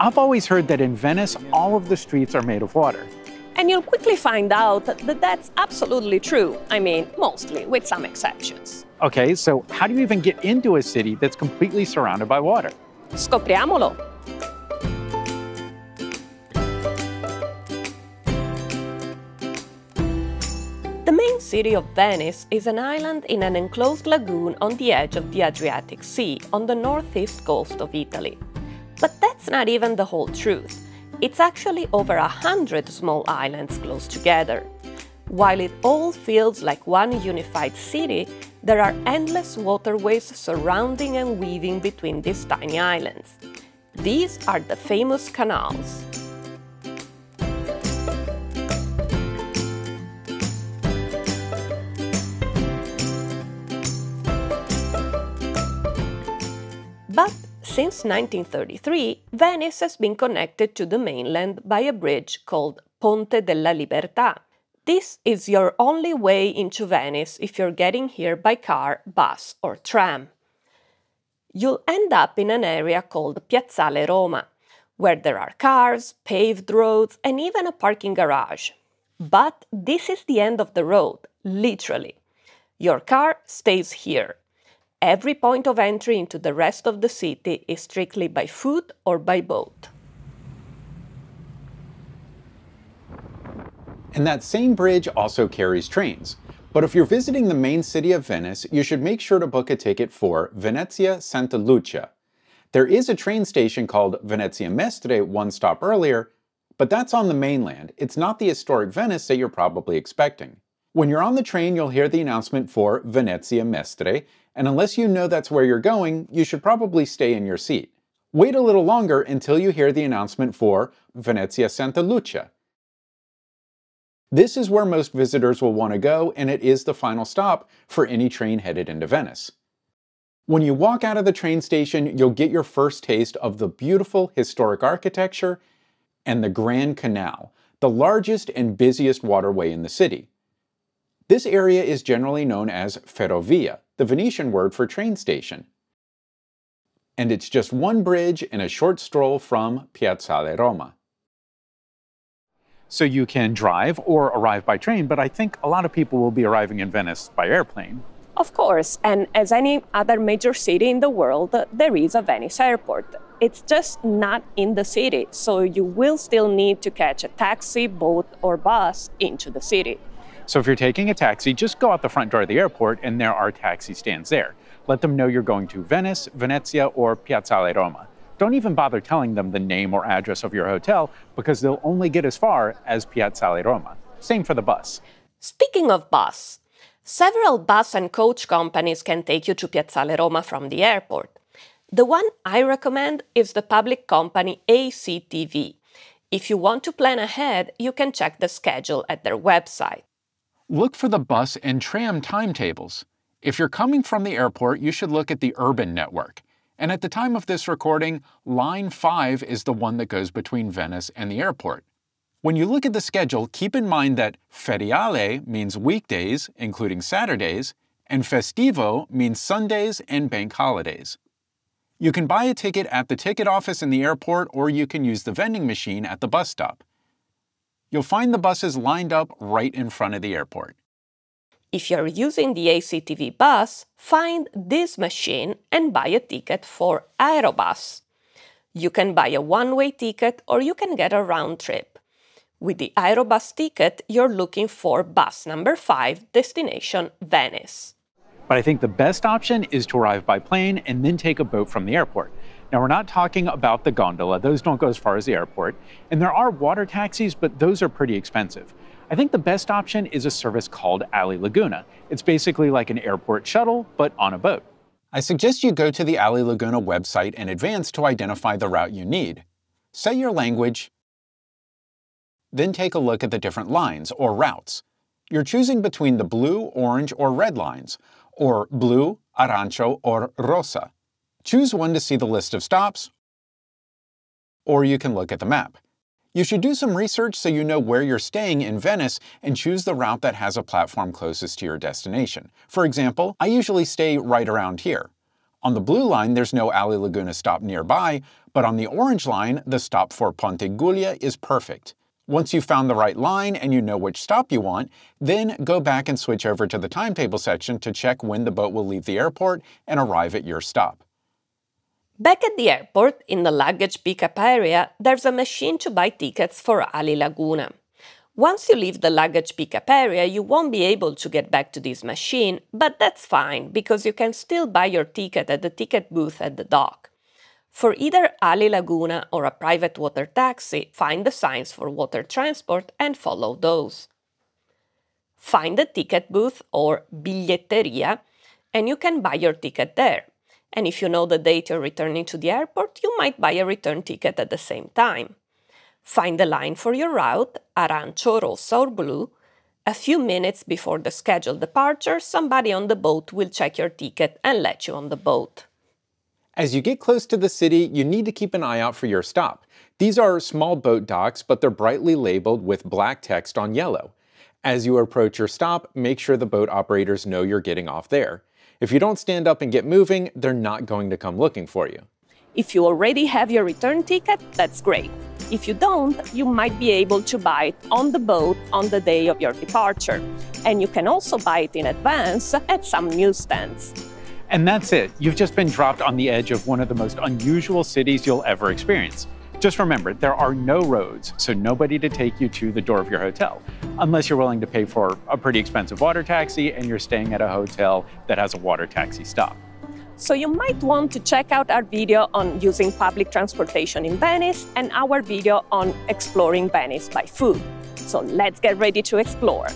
I've always heard that in Venice, all of the streets are made of water. And you'll quickly find out that that's absolutely true. I mean, mostly, with some exceptions. Okay, so how do you even get into a city that's completely surrounded by water? Scopriamolo. The main city of Venice is an island in an enclosed lagoon on the edge of the Adriatic Sea on the northeast coast of Italy. But that's not even the whole truth. It's actually over a hundred small islands close together. While it all feels like one unified city, there are endless waterways surrounding and weaving between these tiny islands. These are the famous canals. But since 1933, Venice has been connected to the mainland by a bridge called Ponte della Libertà. This is your only way into Venice if you're getting here by car, bus, or tram. You'll end up in an area called Piazzale Roma, where there are cars, paved roads, and even a parking garage. But this is the end of the road, literally. Your car stays here, Every point of entry into the rest of the city is strictly by foot or by boat. And that same bridge also carries trains. But if you're visiting the main city of Venice, you should make sure to book a ticket for Venezia Santa Lucia. There is a train station called Venezia Mestre one stop earlier, but that's on the mainland. It's not the historic Venice that you're probably expecting. When you're on the train, you'll hear the announcement for Venezia Mestre, and unless you know that's where you're going, you should probably stay in your seat. Wait a little longer until you hear the announcement for Venezia Santa Lucia. This is where most visitors will want to go, and it is the final stop for any train headed into Venice. When you walk out of the train station, you'll get your first taste of the beautiful historic architecture and the Grand Canal, the largest and busiest waterway in the city. This area is generally known as ferrovia, the Venetian word for train station. And it's just one bridge and a short stroll from Piazzale Roma. So you can drive or arrive by train, but I think a lot of people will be arriving in Venice by airplane. Of course, and as any other major city in the world, there is a Venice airport. It's just not in the city, so you will still need to catch a taxi, boat, or bus into the city. So if you're taking a taxi, just go out the front door of the airport and there are taxi stands there. Let them know you're going to Venice, Venezia, or Piazzale Roma. Don't even bother telling them the name or address of your hotel because they'll only get as far as Piazzale Roma. Same for the bus. Speaking of bus, several bus and coach companies can take you to Piazzale Roma from the airport. The one I recommend is the public company ACTV. If you want to plan ahead, you can check the schedule at their website. Look for the bus and tram timetables. If you're coming from the airport, you should look at the urban network. And at the time of this recording, Line 5 is the one that goes between Venice and the airport. When you look at the schedule, keep in mind that feriale means weekdays, including Saturdays, and festivo means Sundays and bank holidays. You can buy a ticket at the ticket office in the airport or you can use the vending machine at the bus stop. You'll find the buses lined up right in front of the airport. If you're using the ACTV bus, find this machine and buy a ticket for Aerobus. You can buy a one way ticket or you can get a round trip. With the Aerobus ticket, you're looking for bus number 5, destination Venice. But I think the best option is to arrive by plane and then take a boat from the airport. Now, we're not talking about the gondola, those don't go as far as the airport. And there are water taxis, but those are pretty expensive. I think the best option is a service called Alilaguna. It's basically like an airport shuttle, but on a boat. I suggest you go to the Alilaguna website in advance to identify the route you need. Set your language, then take a look at the different lines or routes. You're choosing between the blue, orange, or red lines, or blue, arancio, or rosa. Choose one to see the list of stops, or you can look at the map. You should do some research so you know where you're staying in Venice and choose the route that has a platform closest to your destination. For example, I usually stay right around here. On the blue line, there's no Alilaguna stop nearby, but on the orange line, the stop for Ponte Giulia is perfect. Once you've found the right line and you know which stop you want, then go back and switch over to the timetable section to check when the boat will leave the airport and arrive at your stop. Back at the airport, in the luggage pickup area, there's a machine to buy tickets for Alilaguna. Once you leave the luggage pickup area, you won't be able to get back to this machine, but that's fine because you can still buy your ticket at the ticket booth at the dock. For either Alilaguna or a private water taxi, find the signs for water transport and follow those. Find the ticket booth or biglietteria and you can buy your ticket there. And if you know the date you're returning to the airport, you might buy a return ticket at the same time. Find the line for your route, arancio, rossa, or blue. A few minutes before the scheduled departure, somebody on the boat will check your ticket and let you on the boat. As you get close to the city, you need to keep an eye out for your stop. These are small boat docks, but they're brightly labeled with black text on yellow. As you approach your stop, make sure the boat operators know you're getting off there. If you don't stand up and get moving, they're not going to come looking for you. If you already have your return ticket, that's great. If you don't, you might be able to buy it on the boat on the day of your departure. And you can also buy it in advance at some newsstands. And that's it. You've just been dropped on the edge of one of the most unusual cities you'll ever experience. Just remember, there are no roads, so nobody to take you to the door of your hotel, unless you're willing to pay for a pretty expensive water taxi and you're staying at a hotel that has a water taxi stop. So you might want to check out our video on using public transportation in Venice and our video on exploring Venice by food. So let's get ready to explore.